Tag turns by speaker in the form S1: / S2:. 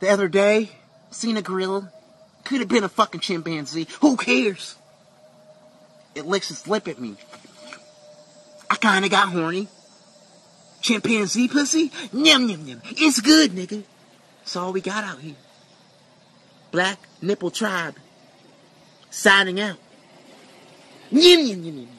S1: The other day, seen a gorilla. Could have been a fucking chimpanzee. Who cares? It licks its lip at me. I kinda got horny. Chimpanzee pussy? Nyam nyam nyam. It's good, nigga. That's all we got out here. Black Nipple Tribe. Signing out. Nyam nyam nyam nyam.